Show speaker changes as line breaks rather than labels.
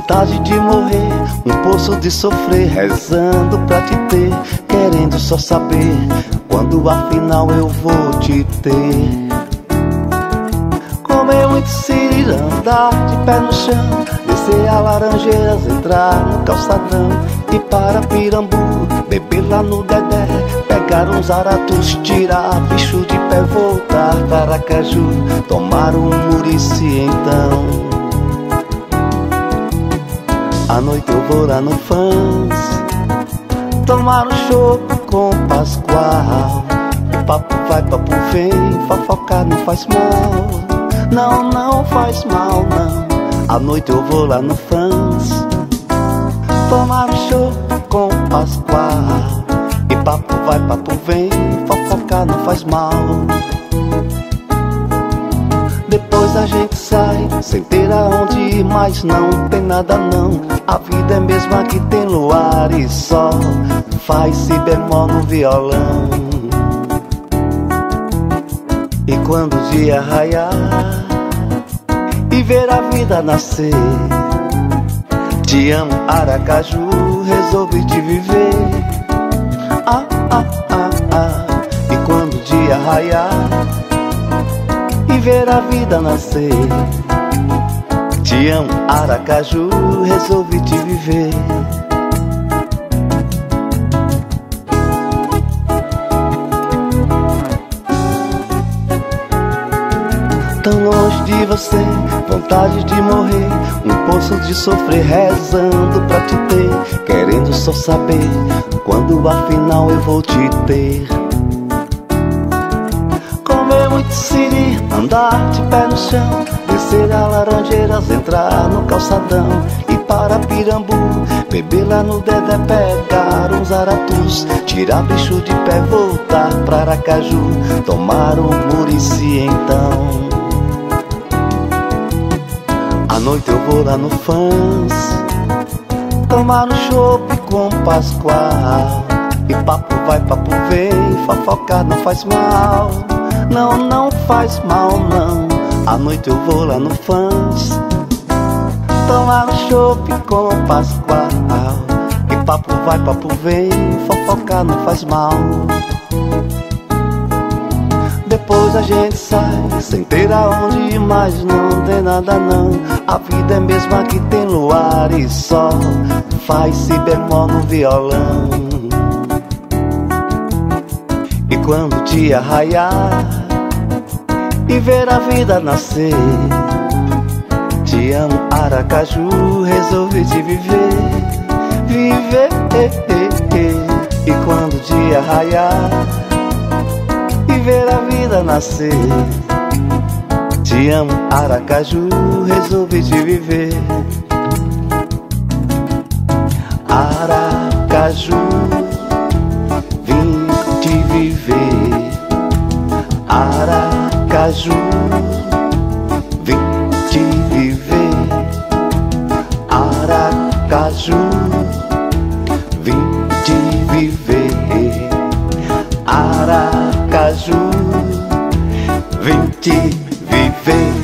vontade de morrer, um poço de sofrer, rezando pra te ter, querendo só saber quando afinal eu vou te ter. Comer muito siri, andar de pé no chão, descer a laranjeiras, entrar no calçadão e para Pirambu, beber lá no Dedé, pegar uns aratus, tirar bicho de pé, voltar para Caju, tomar um murici então. À noite eu vou lá no fãs Tomar um chopp com Pascoal. O papo vai, papo vem Fofocar não faz mal. Não, não faz mal, não. À noite eu vou lá no fãs Tomar um chopp com Pascoal. E papo vai, papo vem Fofocar não faz mal depois a gente sai, sem ter aonde ir, mas não tem nada não. A vida é mesma que tem luar e sol, faz si bemol no violão. E quando o dia raiar e ver a vida nascer, te amo, Aracaju, resolvi te viver. Ah, ah, ah, ah. E quando o dia raiar e ver a vida nascer. Te amo, Aracaju, resolvi te viver. Tão longe de você, vontade de morrer, um poço de sofrer, rezando pra te ter, querendo só saber quando afinal eu vou te ter. Comer muito siri, andar de pé no chão, descer a laranjeiras, entrar no calçadão e para Pirambu, beber lá no Dedé, pegar uns aratus, tirar bicho de pé, voltar pra Aracaju, tomar um murici então. À noite eu vou lá no fãs, tomar um chopp com Pascoal. E papo vai, papo vem, fofocar não faz mal. Não, não faz mal não. À noite eu vou lá no fãs, tomar um chopp com Pascoal. E papo vai, papo vem, fofocar não faz mal. Depois a gente sai, sem ter aonde ir, mas não tem nada não. A vida é mesma que tem luar e sol, faz si bemol no violão. Quando o dia raiar e ver a vida nascer, te amo Aracaju, resolvi te viver, viver. E quando o dia raiar e ver a vida nascer. Te amo, Aracaju, resolvi te viver. Aracaju, Aracaju, vim te viver. Aracaju, vim te viver. Aracaju, vim te viver.